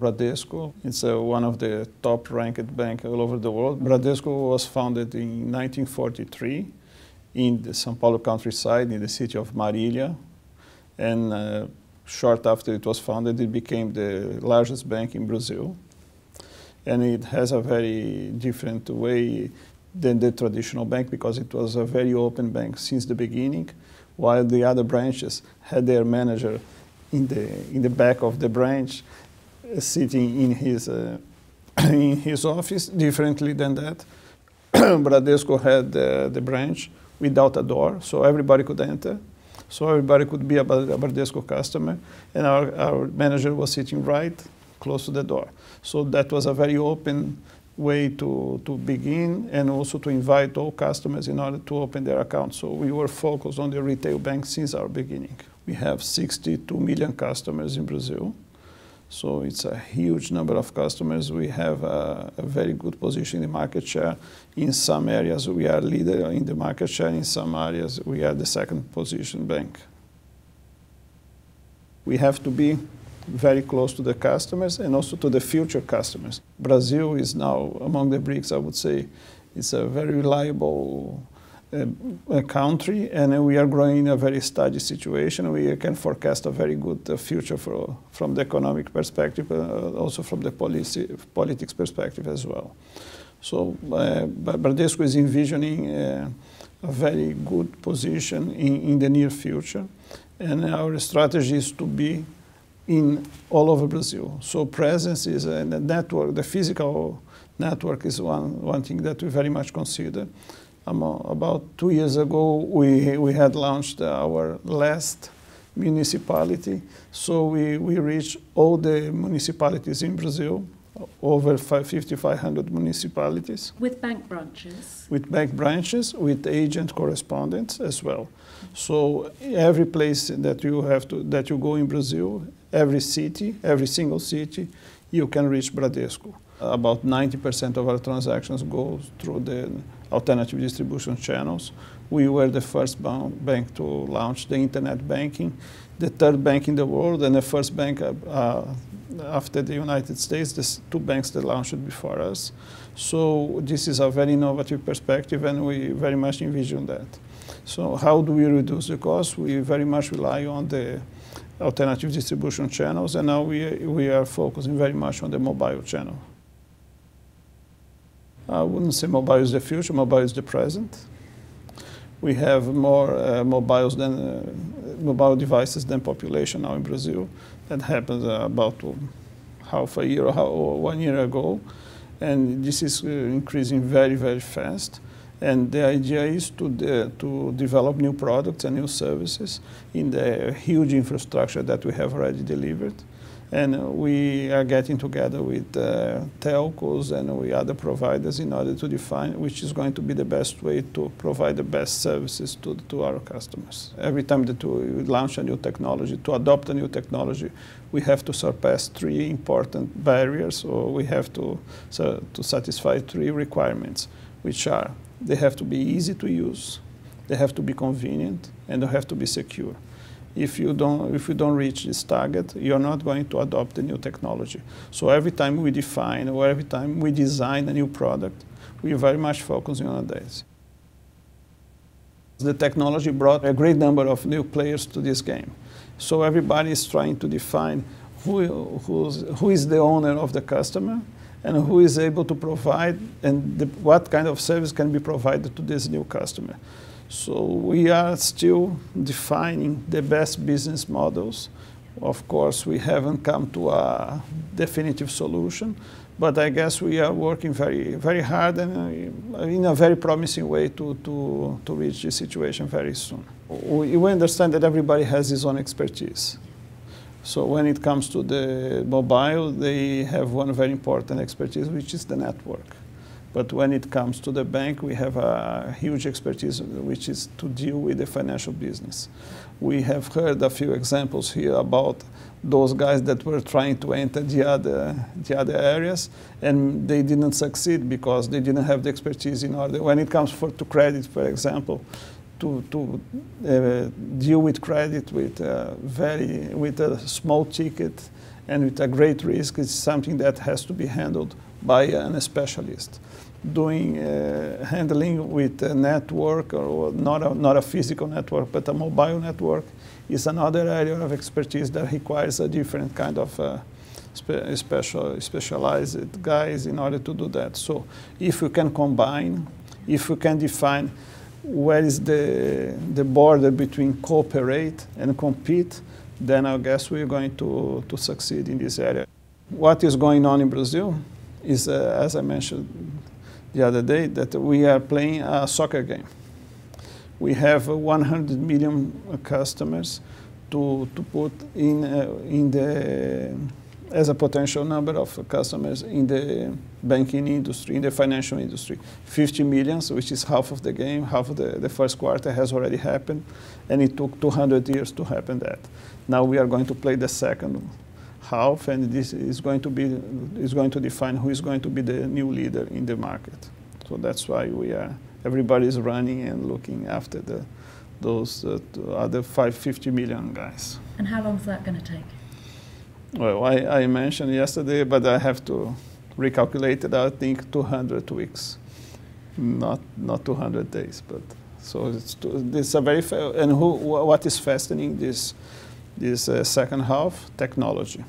Bradesco. It's uh, one of the top ranked banks all over the world. Bradesco was founded in 1943 in the São Paulo countryside in the city of Marília. And uh, short after it was founded, it became the largest bank in Brazil. And it has a very different way than the traditional bank because it was a very open bank since the beginning, while the other branches had their manager in the, in the back of the branch sitting in his, uh, in his office differently than that. Bradesco had the branch without a door, so everybody could enter. So everybody could be a Bradesco customer, and our, our manager was sitting right close to the door. So that was a very open way to, to begin and also to invite all customers in order to open their accounts. So we were focused on the retail bank since our beginning. We have 62 million customers in Brazil. So it's a huge number of customers. We have a, a, very good position in the market share. In some areas, we are leader in the market share. In some areas, we are the second position bank. We have to be very close to the customers and also to the future customers. Brazil is now among the BRICS, I would say, it's a very reliable uh, country, and we are growing in a very steady situation. We can forecast a very good uh, future for, from the economic perspective, uh, also from the policy, politics perspective as well. So uh, Bradesco is envisioning uh, a very good position in, in the near future, and our strategy is to be in all over Brazil. So presence is a network, the physical network is one, one thing that we very much consider. Um, about two years ago, we, we had launched our last municipality. So we, we reached all the municipalities in Brazil, over 5,500 municipalities. With bank branches? With bank branches, with agent correspondents as well. So every place that you have to, that you go in Brazil, every city, every single city, you can reach Bradesco. About 90% of our transactions go through the alternative distribution channels. We were the first bank to launch the internet banking, the third bank in the world, and the first bank uh, uh, after the United States, the two banks that launched before us. So this is a very innovative perspective, and we very much envision that. So how do we reduce the cost? We very much rely on the alternative distribution channels, and now we, we are focusing very much on the mobile channel. I wouldn't say mobile is the future, mobile is the present. We have more uh, mobiles than, uh, mobile devices than population now in Brazil. That happened uh, about half a year or one year ago. And this is uh, increasing very, very fast. And the idea is to, de to develop new products and new services in the huge infrastructure that we have already delivered. And we are getting together with uh, telcos and with other providers in order to define which is going to be the best way to provide the best services to, to our customers. Every time that we launch a new technology, to adopt a new technology, we have to surpass three important barriers, or we have to, so, to satisfy three requirements, which are they have to be easy to use, they have to be convenient, and they have to be secure. If you don't, if you don't reach this target, you're not going to adopt the new technology. So every time we define or every time we design a new product, we are very much focusing on this. The technology brought a great number of new players to this game. So everybody is trying to define who, who is the owner of the customer and who is able to provide and the, what kind of service can be provided to this new customer. So we are still defining the best business models. Of course, we haven't come to a definitive solution, but I guess we are working very, very hard and uh, in a very promising way to, to, to reach this situation very soon. We, we understand that everybody has his own expertise. So when it comes to the mobile, they have one very important expertise, which is the network. But when it comes to the bank, we have a huge expertise, which is to deal with the financial business. We have heard a few examples here about those guys that were trying to enter the other, the other areas, and they didn't succeed because they didn't have the expertise in order. When it comes for, to credit, for example, to, to uh, deal with credit with, very, with a small ticket and with a great risk. It's something that has to be handled by a specialist. Doing uh, handling with a network or not a, not a physical network, but a mobile network is another area of expertise that requires a different kind of uh, spe special, specialized guys in order to do that. So if we can combine, if we can define where is the, the border between cooperate and compete, then I guess we're going to, to succeed in this area. What is going on in Brazil is, uh, as I mentioned the other day, that we are playing a soccer game. We have 100 million customers to, to put in, uh, in the as a potential number of customers in the banking industry, in the financial industry. 50 millions, which is half of the game, half of the, the first quarter has already happened, and it took 200 years to happen that. Now we are going to play the second half, and this is going to be is going to define who is going to be the new leader in the market. So that's why we are everybody is running and looking after the those uh, other 550 million guys. And how long is that going to take? Well, I, I, mentioned yesterday, but I have to recalculate it. I think 200 weeks, not not 200 days. But so it's this a very and who what is fastening this this uh, second half technology.